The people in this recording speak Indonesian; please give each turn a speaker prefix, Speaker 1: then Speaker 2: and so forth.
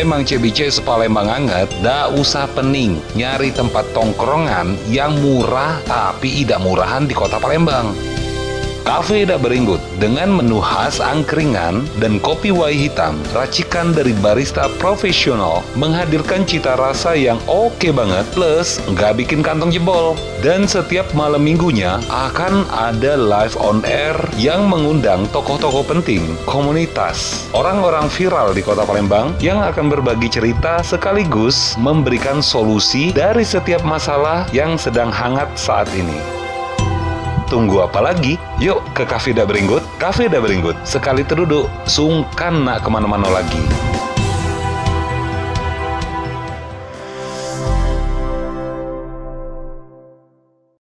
Speaker 1: Palembang CBC sepalembang anget, dak usah pening nyari tempat tongkrongan yang murah tapi tidak murahan di kota Palembang. Cafe Dak Beringgut dengan menu khas angkringan dan kopi wai hitam racikan dari barista profesional menghadirkan cita rasa yang oke banget plus nggak bikin kantong jebol. Dan setiap malam minggunya akan ada live on air yang mengundang tokoh-tokoh penting, komunitas, orang-orang viral di kota Palembang yang akan berbagi cerita sekaligus memberikan solusi dari setiap masalah yang sedang hangat saat ini. Tunggu apa lagi? Yuk ke Cafe Da Beringgut. Cafe Da. Sekali terduduk, sungkan nak ke mana-mana lagi.